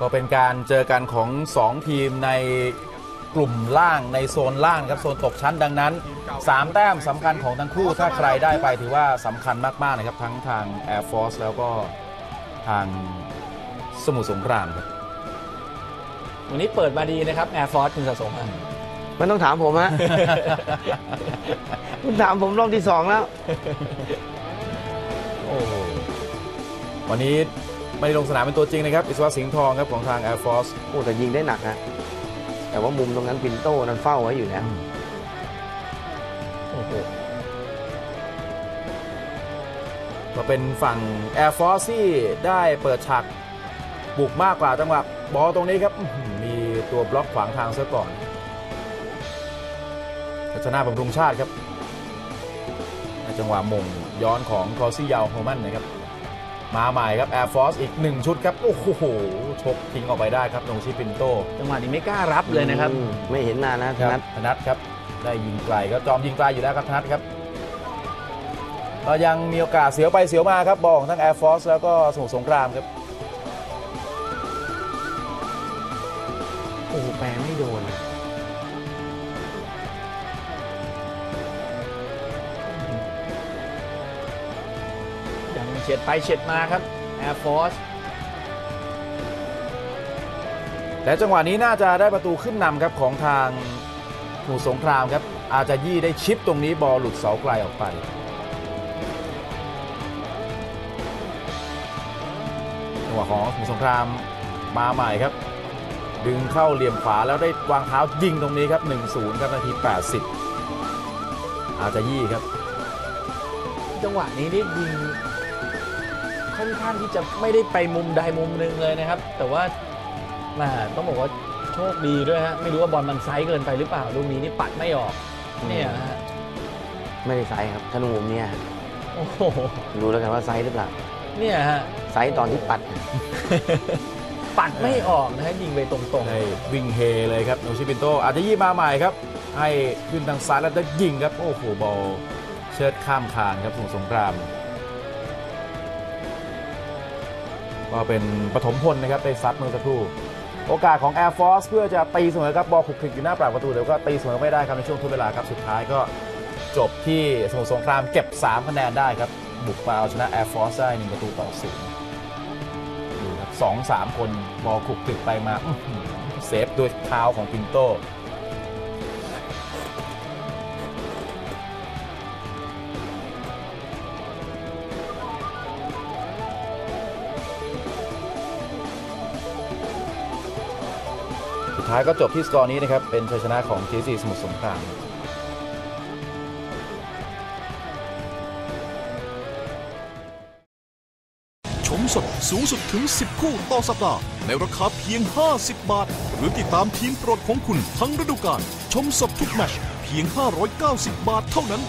ก็เป็นการเจอกันของ 2 ทีมในกลุ่มล่างในโซนล่างครับโซนตกชั้นดังนั้น 3 แต้มสำคัญของทั้งคู่ถ้าใครได้ไปถือว่าสำคัญมาก ๆ นะครับ ทั้งทาง Air Force แล้วก็ทางสมุทรสงครามครับวันนี้เปิดมาดีนะครับ Air Force คุณสะสมอะมันต้องถามผมฮะ คุณถามผมรอบที่สองแล้ว โอ้โหวันนี้ ไม่ได้ลงสนามเป็นตัวจริงนะครับอิสวะสิงห์ทองครับของทาง Air Force โอ้แต่ยิงได้หนักนะ แต่ว่ามุมตรงนั้นปินโต้นั้นเฝ้าไว้อยู่แล้วโอ้โหก็เป็นฝั่ง Air Force ที่ได้เปิดฉากบุกมากกว่าจังหวะบอลตรงนี้ครับอื้อหือมีตัวบล็อกขวางทางซะก่อนรัชนาบำรุงชาติครับในจังหวะมงย้อนของคอซี่ยาวโฮมันนะครับ มาใหม่ครับ Air Force อีก 1 ชุดครับ โอ้โห ชกทิ้งออกไปได้ครับตรงชิปินโต จังหวะนี้ไม่กล้ารับเลยนะครับอืมไม่เห็นนานนะธนัทธนัทครับ ได้ยิงไกลก็จอมยิงไกลอยู่แล้วครับธนัทครับก็ยังมีโอกาสเสียวไปเสียวมาครับบอลของทั้ง Air Force แล้วก็สมุทรสงครามครับ โอ้โหแปลไม่โดนยัง ฉียดไปเฉียดมาครับ Air Force และจังหวะนี้น่าจะได้ประตูขึ้นนำครับของทางสมุทรสงครามครับ อาจจะยี่ได้ชิปตรงนี้บอลหลุดเสาไกลออกไป จังหวะของสมุทรสงครามมาใหม่ครับ ดึงเข้าเหลี่ยมขวาแล้วได้วางเท้ายิงตรงนี้ครับ 1-0 ครับนาที 80 อาจจะยี่ครับ จังหวะนี้นี่ยิง ค่อนข้างที่จะไม่ได้ไปมุมใดมุมหนึ่งเลยนะครับ แต่ว่าแหม่ต้องบอกว่าโชคดีด้วยฮะไม่รู้ว่าบอลมัน side เกินไปหรือเปล่าลูกนี้นี่ปัดไม่ออกเนี่ยฮะไม่ได้ side ครับธนูมุมเนี่ยโอ้โหดูแล้วกันว่าไซส์หรือเปล่าเนี่ยฮะไซส์ตอนที่ปัด ปัดไม่ออกนะฮะยิงไปตรงได้วิ่งเฮเลยครับโนชิปินโตอาจจะยี่มาใหม่ครับ ให้ขึ้นทางซ้ายแล้วจะยิงครับ โอ้โหบอลเชิดข้ามคานครับสมุทรสงคราม ก็เป็นปฐมพลนะครับได้ซัดเมื่อสักครู่ โอกาสของ Air Force เพื่อจะตีเสมอครับบอลขุกคลิกอยู่หน้าปากประตูเดี๋ยวก็ตีเสมอไม่ได้ครับในช่วงทดเวลาครับสุดท้ายก็จบที่สมุทรสงครามเก็บ 3 คะแนนได้ครับบุกมาเอาชนะ Air Force ได้1ประตูต่อศูนย์ดูครับสองสามคนบอลขุกคลิกไปมาเซฟด้วยเท้าของปินโต ท้ายก็จบที่สกอร์นี้นะครับ เป็นชัยชนะของ GC สมุทรสงครามชมสดสูงสุดถึง 10 คู่ต่อสัปดาห์ ในราคาเพียง 50 บาท หรือติดตามทีมโปรดของคุณทั้งฤดูกาลชมสดทุกแมชเพียง 590 บาทเท่านั้น